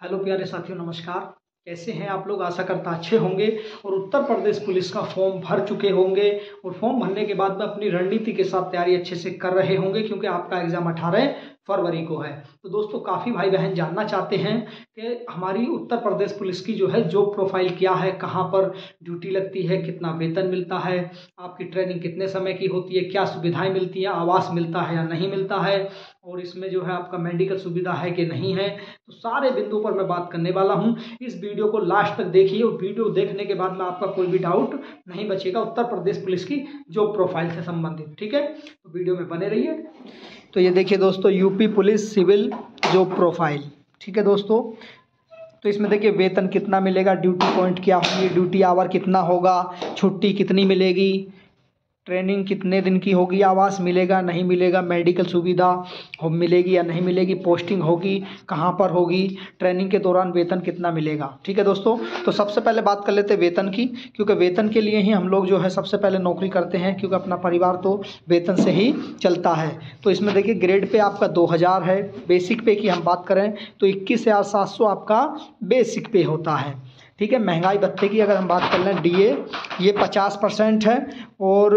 Hello प्यारे साथियों, नमस्कार। कैसे हैं आप लोग? आशा करता अच्छे होंगे और उत्तर प्रदेश पुलिस का फॉर्म भर चुके होंगे और फॉर्म भरने के बाद में अपनी रणनीति के साथ तैयारी अच्छे से कर रहे होंगे क्योंकि आपका एग्ज़ाम अठारह फरवरी को है। तो दोस्तों, काफ़ी भाई बहन जानना चाहते हैं कि हमारी उत्तर प्रदेश पुलिस की जो है जॉब प्रोफ़ाइल क्या है, कहाँ पर ड्यूटी लगती है, कितना वेतन मिलता है, आपकी ट्रेनिंग कितने समय की होती है, क्या सुविधाएँ मिलती हैं, आवास मिलता है या नहीं मिलता है, और इसमें जो है आपका मेडिकल सुविधा है कि नहीं है तो सारे बिंदु पर मैं बात करने वाला हूँ। इस वीडियो को लास्ट तक देखिए और वीडियो देखने के बाद में आपका कोई भी डाउट नहीं बचेगा उत्तर प्रदेश पुलिस की जॉब प्रोफ़ाइल से संबंधित, ठीक है? तो वीडियो में बने रहिए। तो ये देखिए दोस्तों UP police, civil job profile ठीक है दोस्तों? तो इसमें देखिए वेतन कितना मिलेगा ड्यूटी पॉइंट क्या होगी ड्यूटी आवर कितना होगा, छुट्टी कितनी मिलेगी? ट्रेनिंग कितने दिन की होगी? आवास मिलेगा, नहीं मिलेगा? मेडिकल सुविधा हो मिलेगी या नहीं मिलेगी? पोस्टिंग होगी? कहाँ पर होगी? ट्रेनिंग के दौरान वेतन कितना मिलेगा? ठीक है दोस्तों तो सबसे पहले बात कर लेते हैं वेतन की, क्योंकि वेतन के लिए ही हम लोग जो है सबसे पहले नौकरी करते हैं, क्योंकि अपना परिवार तो वेतन से ही चलता है। तो इसमें देखिए ग्रेड पे आपका दो हज़ार है बेसिक पे की हम बात करें तो इक्कीस सात सौ आपका बेसिक पे होता है। ठीक है, महँगाई भत्ते की अगर हम बात कर लें डीए ये पचास परसेंट है और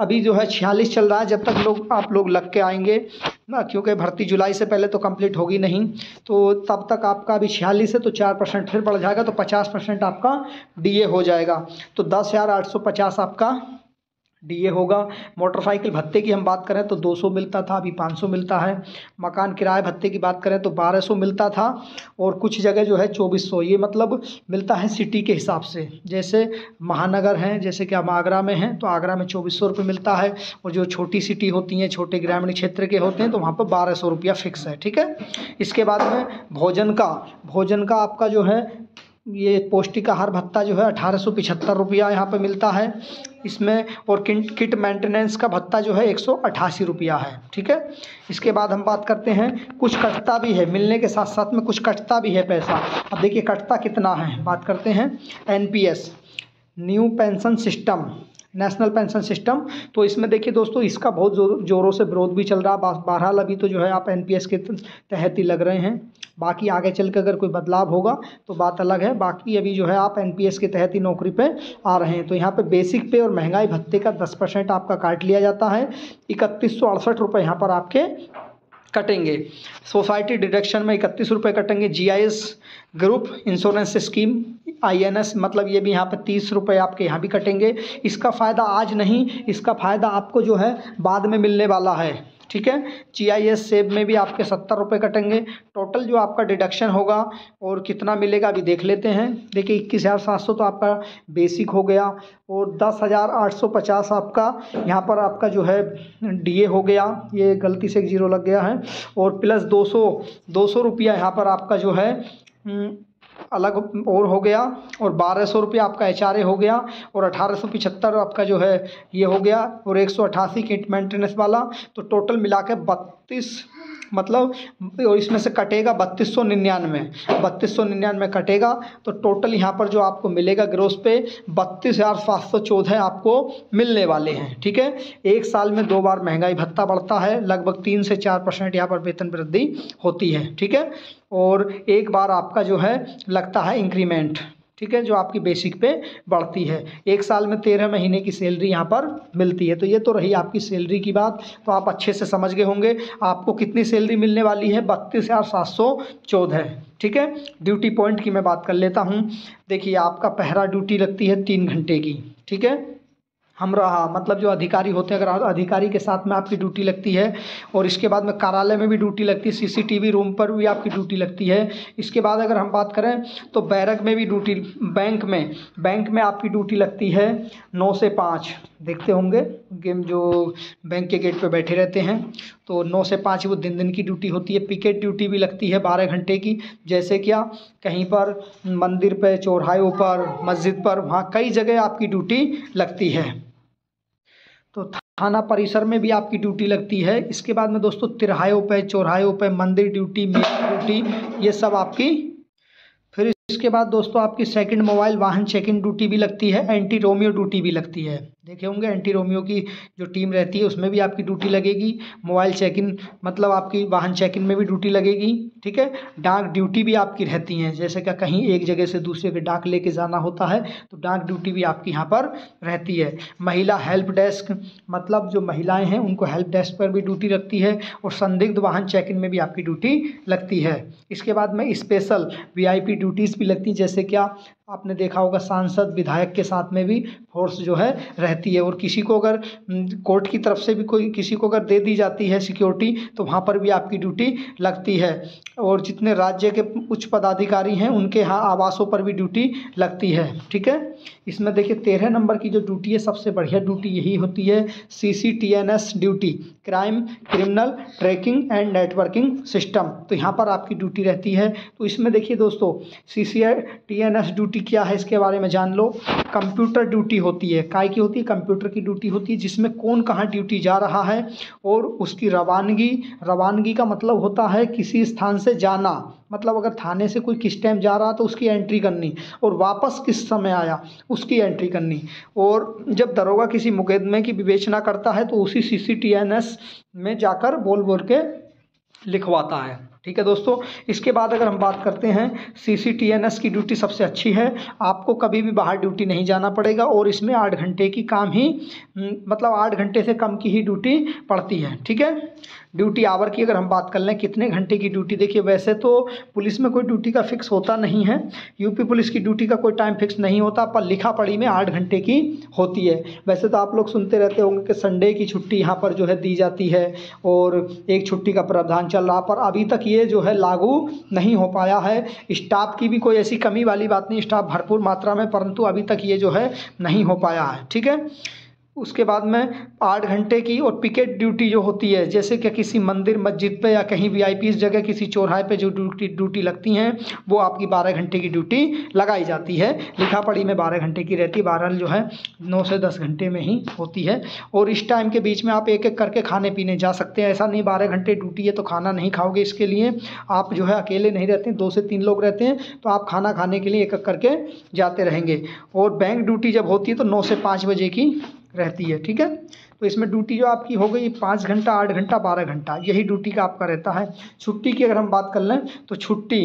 अभी जो है छियालीस चल रहा है, जब तक लोग, आप लोग लग के आएँगे ना, क्योंकि भर्ती जुलाई से पहले तो कंप्लीट होगी नहीं तो तब तक आपका अभी छियालीस है तो चार परसेंट फिर बढ़ जाएगा तो पचास परसेंट आपका डीए हो जाएगा। तो दस हज़ार आठ सौ पचास आपका डीए होगा। मोटरसाइकिल भत्ते की हम बात करें तो 200 मिलता था, अभी 500 मिलता है। मकान किराए भत्ते की बात करें तो 1200 मिलता था और कुछ जगह जो है 2400 ये मतलब मिलता है सिटी के हिसाब से। जैसे महानगर हैं, जैसे कि हम आगरा में हैं तो आगरा में चौबीस सौ मिलता है और जो छोटी सिटी होती हैं, छोटे ग्रामीण क्षेत्र के होते हैं तो वहाँ पर बारह सौ रुपया फिक्स है, ठीक है? इसके बाद में भोजन का। भोजन का आपका जो है, ये पौष्टिक आहार भत्ता जो है अठारह सौ पिछहत्तर रुपया यहाँ पर मिलता है। इसमें और किट मेंटेनेंस का भत्ता जो है एक सौ अठासी रुपया है, ठीक है? इसके बाद हम बात करते हैं, कुछ कटता भी है, मिलने के साथ साथ में कुछ कटता भी है पैसा। अब देखिए कटता कितना है, बात करते हैं NPS new pension system national pension system तो इसमें देखिए दोस्तों, इसका बहुत ज़ोर, जोरों से विरोध भी चल रहा है बहरहाल अभी तो जो है आप एनपीएस के तहत ही लग रहे हैं। बाकी आगे चल के अगर कोई बदलाव होगा तो बात अलग है। बाकी अभी जो है, आप एनपीएस के तहत ही नौकरी पे आ रहे हैं। तो यहाँ पे बेसिक पे और महँगाई भत्ते का दस परसेंट आपका काट लिया जाता है। इकतीस सौ अड़सठ रुपये यहाँ पर आपके कटेंगे। सोसाइटी डिडक्शन में इकतीस रुपये कटेंगे। GIS group insurance scheme INS मतलब ये भी यहाँ पे तीस रुपये आपके यहाँ भी कटेंगे। इसका फ़ायदा आज नहीं, इसका फ़ायदा आपको जो है, बाद में मिलने वाला है। ठीक है? जी आई एस सेब में भी आपके सत्तर रुपये कटेंगे। टोटल जो आपका डिडक्शन होगा और कितना मिलेगा, अभी देख लेते हैं। देखिए, इक्कीस हज़ार सात सौ तो आपका बेसिक हो गया और दस हज़ार आठ सौ पचास आपका, यहाँ पर आपका जो है डी ए हो गया। ये गलती से एक ज़ीरो लग गया है और प्लस दो सौ दो सौ रुपया यहाँ पर आपका जो है अलग और हो गया और बारह सौ रुपये आपका एच आर ए हो गया और अठारह सौ पिछहत्तर आपका जो है ये हो गया और एक सौ अट्ठासी किट मेंटेनेंस वाला तो टोटल मिला के बत्तीस मतलब और इसमें से कटेगा बत्तीस सौ निन्यानवे। बत्तीस सौ निन्यानवे कटेगा तो टोटल यहाँ पर जो आपको मिलेगा ग्रोस पे, बत्तीस हज़ार सात सौ चौदह आपको मिलने वाले हैं, ठीक है? एक साल में दो बार महँगाई भत्ता बढ़ता है, लगभग तीन से चार परसेंट यहाँ पर वेतन वृद्धि होती है, ठीक है? और एक बार आपका जो है, लगता है इंक्रीमेंट ठीक है, जो आपकी बेसिक पे बढ़ती है। एक साल में तेरह महीने की सैलरी यहाँ पर मिलती है। तो ये तो रही आपकी सैलरी की बात। तो आप अच्छे से समझ गए होंगे आपको कितनी सैलरी मिलने वाली है। बत्तीस हज़ार सात सौ चौदह ठीक है ड्यूटी पॉइंट की मैं बात कर लेता हूँ। देखिए, आपका पहरा ड्यूटी लगती है तीन घंटे की। ठीक है हम रहा मतलब जो अधिकारी होते हैं, अगर अधिकारी के साथ में आपकी ड्यूटी लगती है, और इसके बाद में कार्यालय में भी ड्यूटी लगती है, सीसीटीवी रूम पर भी आपकी ड्यूटी लगती है। इसके बाद अगर हम बात करें तो बैरक में भी ड्यूटी, बैंक में बैंक में आपकी ड्यूटी लगती है नौ से पाँच। देखते होंगे, गेम जो बैंक के गेट पर बैठे रहते हैं तो नौ से पाँच वो दिन दिन की ड्यूटी होती है। पिकेट ड्यूटी भी लगती है बारह घंटे की। जैसे क्या कहीं पर, मंदिर पर चौराहों पर, मस्जिद पर, वहाँ कई जगह आपकी ड्यूटी लगती है। थाना परिसर में भी आपकी ड्यूटी लगती है। इसके बाद में दोस्तों तिरहायों पे चौराहों पे मंदिर ड्यूटी, मेन ड्यूटी, ये सब आपकी। फिर इसके बाद दोस्तों आपकी सेकंड मोबाइल वाहन चेकिंग ड्यूटी भी लगती है एंटी रोमियो ड्यूटी भी लगती है। देखे होंगे एंटी रोमियो की जो टीम रहती है, उसमें भी आपकी ड्यूटी लगेगी। मोबाइल चेक इन मतलब आपकी वाहन चेक इन में भी ड्यूटी लगेगी, ठीक है? डाक ड्यूटी भी आपकी रहती हैं। जैसे कि कहीं एक जगह से दूसरे के डाक लेके जाना होता है तो डाक ड्यूटी भी आपकी यहाँ पर रहती है। महिला हेल्प डेस्क मतलब जो महिलाएँ हैं, उनको हेल्प डेस्क पर भी ड्यूटी लगती है और संदिग्ध वाहन चेक इन में भी आपकी ड्यूटी लगती है। इसके बाद में स्पेशल वीआईपी ड्यूटीज़ भी लगती हैं, जैसे क्या आपने देखा होगा सांसद विधायक के साथ में भी फोर्स जो है रहती है। और किसी को अगर कोर्ट की तरफ़ से भी कोई, किसी को अगर दे दी जाती है सिक्योरिटी तो वहाँ पर भी आपकी ड्यूटी लगती है। और जितने राज्य के उच्च पदाधिकारी हैं, उनके यहाँ आवासों पर भी ड्यूटी लगती है। ठीक है? इसमें देखिए, तेरह नंबर की जो ड्यूटी है, सबसे बढ़िया ड्यूटी यही होती है C C T N S duty, crime, criminal, tracking and networking system. तो यहाँ पर आपकी ड्यूटी रहती है। तो इसमें देखिए दोस्तों C C T N S duty क्या है इसके बारे में जान लो। कंप्यूटर ड्यूटी होती है। काय की होती है? कंप्यूटर की ड्यूटी होती है, जिसमें कौन कहाँ ड्यूटी जा रहा है और उसकी रवानगी रवानगी का मतलब होता है किसी स्थान से जाना। मतलब अगर थाने से कोई किस टाइम जा रहा तो उसकी एंट्री करनी और वापस किस समय आया उसकी एंट्री करनी। और जब दरोगा किसी मुकदमे की विवेचना करता है तो उसी सी में जाकर बोल बोल के लिखवाता है। ठीक है दोस्तों? इसके बाद अगर हम बात करते हैं C C T N S की ड्यूटी सबसे अच्छी है। आपको कभी भी बाहर ड्यूटी नहीं जाना पड़ेगा और इसमें आठ घंटे की काम ही मतलब आठ घंटे से कम की ही ड्यूटी पड़ती है, ठीक है? ड्यूटी आवर की अगर हम बात कर लें, कितने घंटे की ड्यूटी? देखिए, वैसे तो पुलिस में कोई ड्यूटी का फिक्स होता नहीं है। यूपी पुलिस की ड्यूटी का कोई टाइम फिक्स नहीं होता, पर लिखा पढ़ी में आठ घंटे की होती है। वैसे तो आप लोग सुनते रहते होंगे कि संडे की छुट्टी यहाँ पर जो है दी जाती है और एक छुट्टी का प्रावधान चल रहा पर अभी तक ये जो है लागू नहीं हो पाया है। स्टाफ की भी कोई ऐसी कमी वाली बात नहीं, स्टाफ भरपूर मात्रा में, परंतु अभी तक ये जो है नहीं हो पाया है। ठीक है? उसके बाद में आठ घंटे की और पिकेट ड्यूटी जो होती है, जैसे कि किसी मंदिर, मस्जिद पे या कहीं वी आई जगह, किसी चौराहे पे जो ड्यूटी ड्यूटी लगती हैं, वो आपकी बारह घंटे की ड्यूटी लगाई जाती है। लिखा पढ़ी में बारह घंटे की रहती है बारह जो है, नौ से दस घंटे में ही होती है। और इस टाइम के बीच में आप एक एक करके खाने पीने जा सकते हैं। ऐसा नहीं बारह घंटे ड्यूटी है तो खाना नहीं खाओगे इसके लिए। आप जो है अकेले नहीं रहते, दो से तीन लोग रहते हैं तो आप खाना खाने के लिए एक एक करके जाते रहेंगे। और बैंक ड्यूटी जब होती है तो नौ से पाँच बजे की रहती है, ठीक है? तो इसमें ड्यूटी जो आपकी हो गई पाँच घंटा, आठ घंटा, बारह घंटा, यही ड्यूटी का आपका रहता है। छुट्टी की अगर हम बात कर लें तो छुट्टी,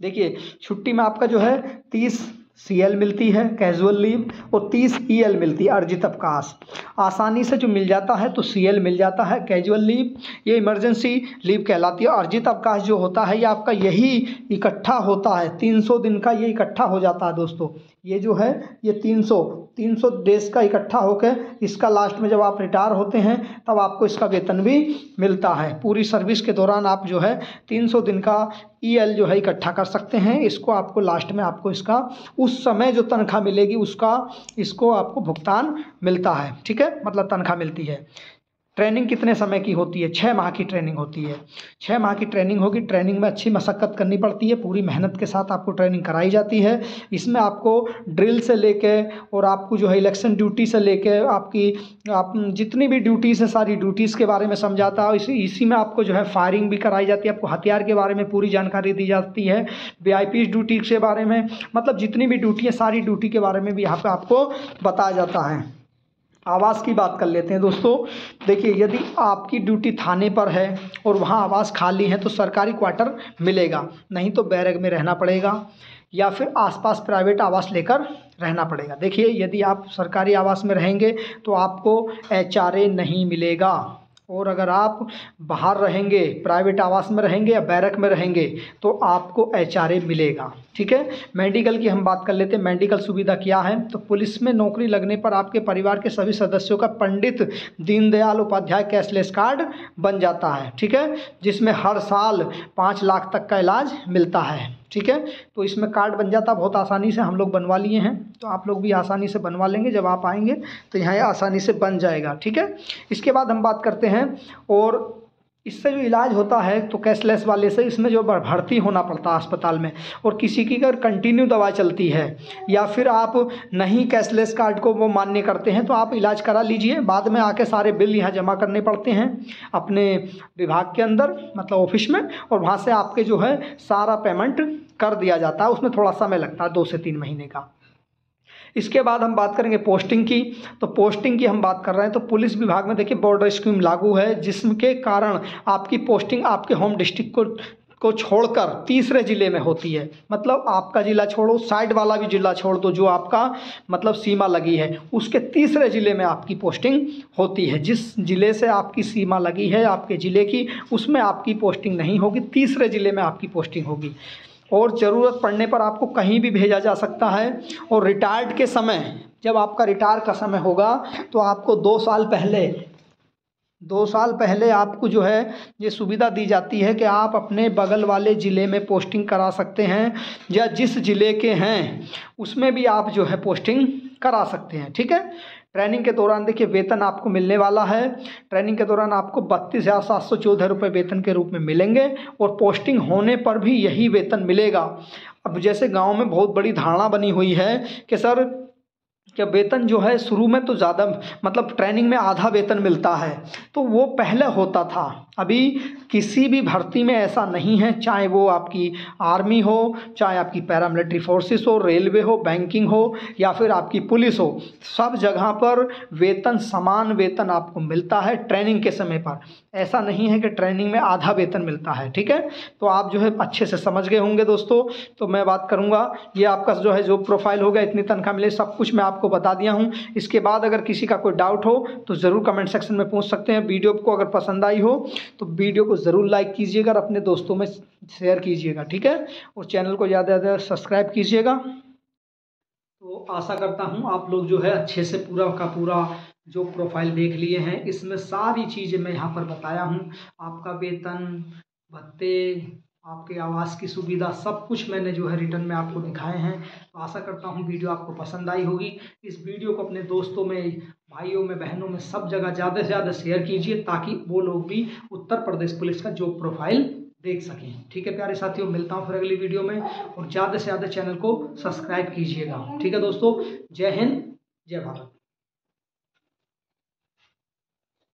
देखिए, छुट्टी में आपका जो है तीस सी एल मिलती है कैजुअल लीव और तीस ई एल मिलती है, अर्जित अवकाश। आसानी से जो मिल जाता है तो सी एल मिल जाता है कैजुअल लीव ये इमरजेंसी लीव कहलाती है। अर्जित अवकाश जो होता है, ये आपका यही इकट्ठा होता है, तीन सौ दिन का ये इकट्ठा हो जाता है, दोस्तों। ये जो है, ये तीन सौ तीन सौ डेज़ का इकट्ठा होकर इसका लास्ट में जब आप रिटायर होते हैं, तब आपको इसका वेतन भी मिलता है। पूरी सर्विस के दौरान आप जो है, तीन सौ दिन का ई एल जो है इकट्ठा कर सकते हैं। इसको आपको लास्ट में आपको इसका, उस समय जो तनख्वाह मिलेगी, उसका, इसको आपको भुगतान मिलता है। ठीक है? मतलब तनख्वाह मिलती है। ट्रेनिंग कितने समय की होती है? छः माह की ट्रेनिंग होती है। छः माह की ट्रेनिंग होगी। ट्रेनिंग में अच्छी मशक्क़त करनी पड़ती है। पूरी मेहनत के साथ आपको ट्रेनिंग कराई जाती है। इसमें आपको ड्रिल से लेके और आपको जो है इलेक्शन ड्यूटी से लेके आपकी, आप जितनी भी ड्यूटीज़ हैं, सारी ड्यूटीज़ के बारे में समझाता है। इसी इसी में आपको जो है फायरिंग भी कराई जाती है। आपको हथियार के बारे में पूरी जानकारी दी जाती है। वीआईपी ड्यूटी के बारे में मतलब जितनी भी ड्यूटी है, सारी ड्यूटी के बारे में भी यहाँ पर आपको बताया जाता है। आवास की बात कर लेते हैं दोस्तों। देखिए, यदि आपकी ड्यूटी थाने पर है और वहाँ आवास खाली है तो सरकारी क्वार्टर मिलेगा, नहीं तो बैरक में रहना पड़ेगा या फिर आसपास प्राइवेट आवास लेकर रहना पड़ेगा। देखिए, यदि आप सरकारी आवास में रहेंगे तो आपको एचआरए नहीं मिलेगा। और अगर आप बाहर रहेंगे प्राइवेट आवास में रहेंगे या बैरक में रहेंगे तो आपको एचआरए मिलेगा, ठीक है? मेडिकल की हम बात कर लेते हैं। मेडिकल सुविधा क्या है? तो पुलिस में नौकरी लगने पर आपके परिवार के सभी सदस्यों का पंडित दीनदयाल उपाध्याय कैशलेस कार्ड बन जाता है, ठीक है? जिसमें हर साल पाँच लाख तक का इलाज मिलता है। ठीक है? तो इसमें कार्ड बन जाता, बहुत आसानी से हम लोग बनवा लिए हैं। तो आप लोग भी आसानी से बनवा लेंगे, जब आप आएँगे तो यहाँ आसानी से बन जाएगा, ठीक है? इसके बाद हम बात करते हैं, और इससे जो इलाज होता है तो कैशलेस वाले से इसमें जो भर्ती होना पड़ता है अस्पताल में। और किसी की अगर कंटिन्यू दवा चलती है, या फिर आप नहीं कैशलेस कार्ड को वो मान्य करते हैं तो आप इलाज करा लीजिए। बाद में आके सारे बिल यहाँ जमा करने पड़ते हैं, अपने विभाग के अंदर मतलब ऑफ़िस में, और वहाँ से आपके जो है सारा पेमेंट कर दिया जाता है। उसमें थोड़ा समय लगता है, दो से तीन महीने का। इसके बाद हम बात करेंगे पोस्टिंग की। तो पोस्टिंग की हम बात कर रहे हैं तो पुलिस विभाग में देखिए बॉर्डर स्कीम लागू है, जिसके कारण आपकी पोस्टिंग आपके होम डिस्ट्रिक्ट को को छोड़कर तीसरे ज़िले में होती है। मतलब आपका ज़िला छोड़ो साइड वाला भी ज़िला छोड़ दो, जो आपका मतलब सीमा लगी है, उसके तीसरे ज़िले में आपकी पोस्टिंग होती है। जिस ज़िले से आपकी सीमा लगी है, आपके ज़िले की, उसमें आपकी पोस्टिंग नहीं होगी, तीसरे ज़िले में आपकी पोस्टिंग होगी। और ज़रूरत पड़ने पर आपको कहीं भी भेजा जा सकता है। और रिटायर्ड के समय, जब आपका रिटायर का समय होगा तो आपको दो साल पहले, दो साल पहले आपको जो है, ये सुविधा दी जाती है कि आप अपने बगल वाले ज़िले में पोस्टिंग करा सकते हैं, या जिस ज़िले के हैं, उसमें भी आप जो है पोस्टिंग करा सकते हैं, ठीक है? ट्रेनिंग के दौरान देखिए वेतन आपको मिलने वाला है। ट्रेनिंग के दौरान आपको बत्तीस हज़ार सात सौ चौदह रुपये वेतन के रूप में मिलेंगे और पोस्टिंग होने पर भी यही वेतन मिलेगा। अब जैसे गाँव में बहुत बड़ी धारणा बनी हुई है कि सर, क्या वेतन जो है शुरू में तो ज़्यादा मतलब ट्रेनिंग में आधा वेतन मिलता है। तो वो पहले होता था। अभी किसी भी भर्ती में ऐसा नहीं है, चाहे वो आपकी आर्मी हो, चाहे आपकी पैरामिलिट्री फोर्सेस हो, रेलवे हो, बैंकिंग हो, या फिर आपकी पुलिस हो, सब जगह पर वेतन, समान वेतन आपको मिलता है ट्रेनिंग के समय पर। ऐसा नहीं है कि ट्रेनिंग में आधा वेतन मिलता है, ठीक है? तो आप जो है अच्छे से समझ गए होंगे दोस्तों। तो मैं बात करूँगा, ये आपका जो है, जो प्रोफ़ाइल होगा इतनी तनख्वाह मिले, सब कुछ मैं आपको बता दिया हूँ। इसके बाद अगर किसी का कोई डाउट हो तो ज़रूर कमेंट सेक्शन में पूछ सकते हैं। वीडियो को अगर पसंद आई हो तो वीडियो को ज़रूर लाइक कीजिएगा और अपने दोस्तों में शेयर कीजिएगा, ठीक है? और चैनल को ज़्यादा ज़्यादा सब्सक्राइब कीजिएगा। तो आशा करता हूँ आप लोग जो है अच्छे से पूरा का पूरा जो प्रोफ़ाइल देख लिए हैं, इसमें सारी चीज़ें मैं यहाँ पर बताया हूँ। आपका वेतन, भत्ते आपके आवास की सुविधा सब कुछ मैंने जो है रिटर्न में आपको दिखाए हैं। तो आशा करता हूँ वीडियो आपको पसंद आई होगी। इस वीडियो को अपने दोस्तों में, भाइयों में, बहनों में सब जगह ज़्यादा से ज़्यादा शेयर कीजिए ताकि वो लोग भी उत्तर प्रदेश पुलिस का जॉब प्रोफ़ाइल देख सकें। ठीक है प्यारे साथियों, मिलता हूँ फिर अगली वीडियो में और ज़्यादा से ज़्यादा चैनल को सब्सक्राइब कीजिएगा। ठीक है दोस्तों, जय हिंद, जय भारत।